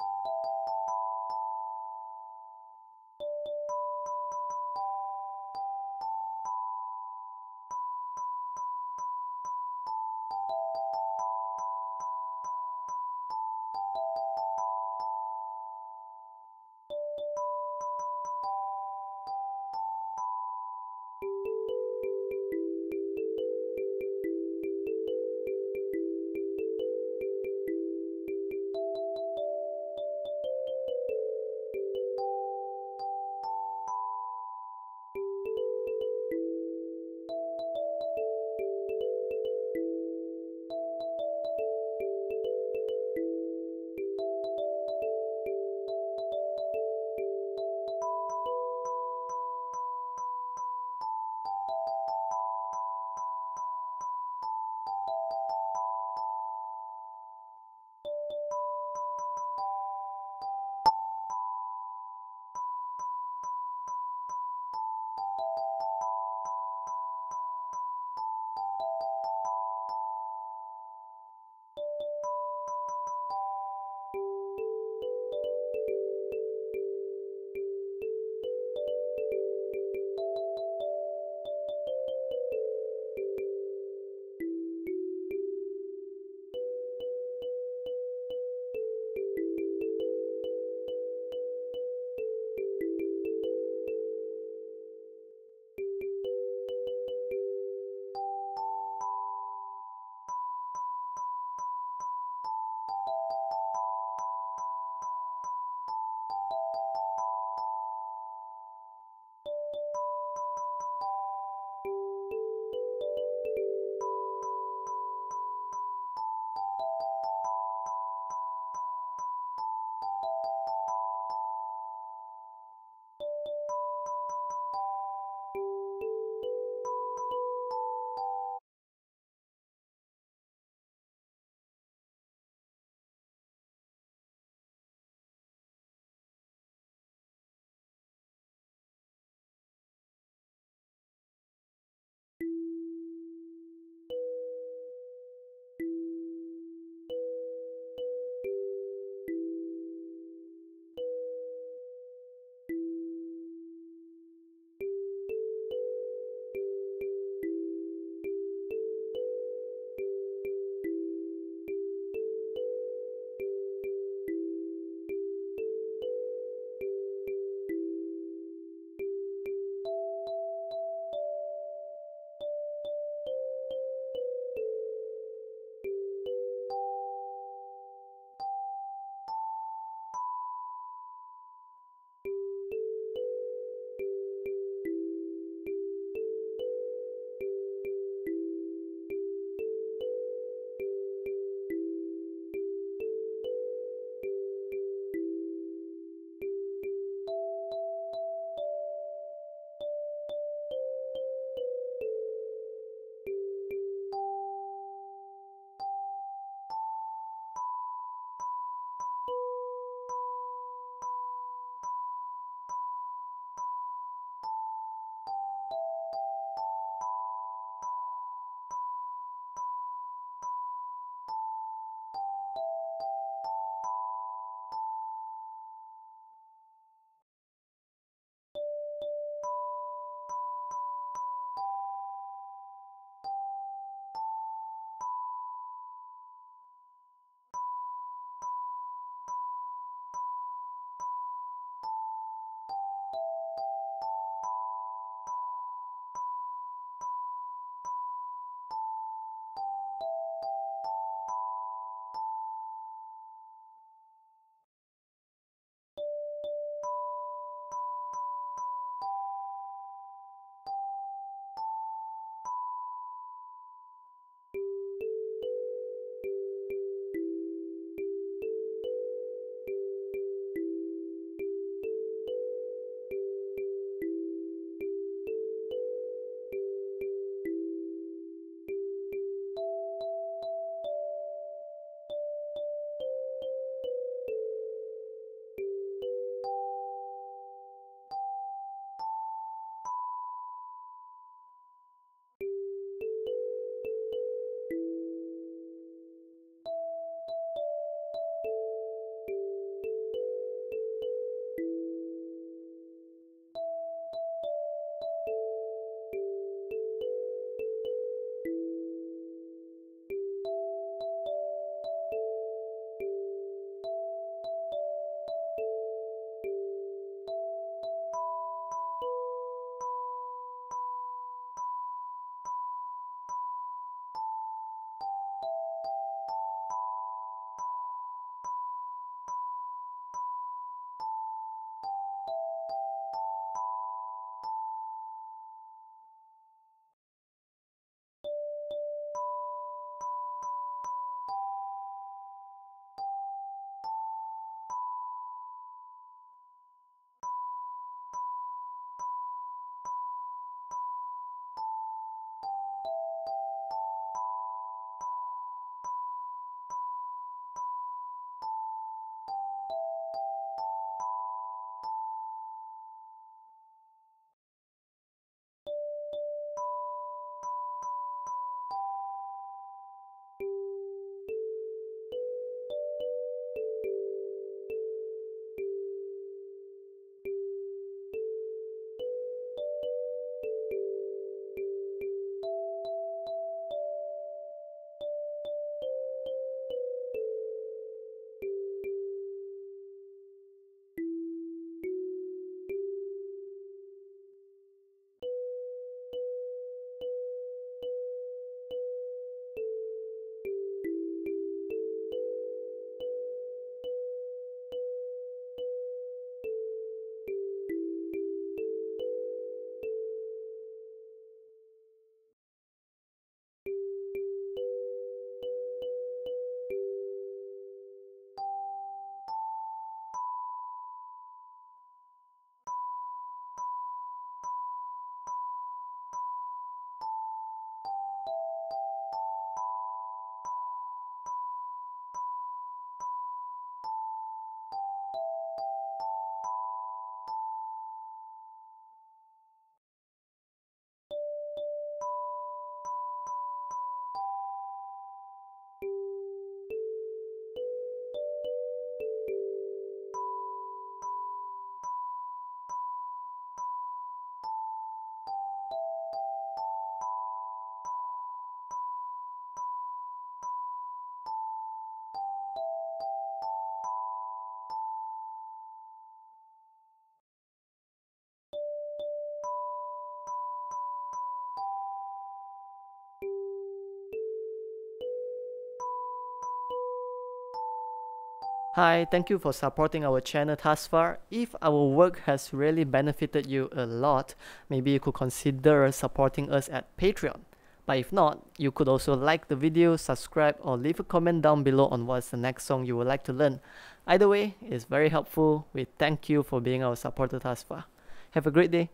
you Thank you Hi, thank you for supporting our channel thus far. If our work has really benefited you a lot, maybe you could consider supporting us at Patreon. But if not, you could also like the video, subscribe, or leave a comment down below on what's the next song you would like to learn. Either way, it's very helpful. We thank you for being our supporter thus far. Have a great day.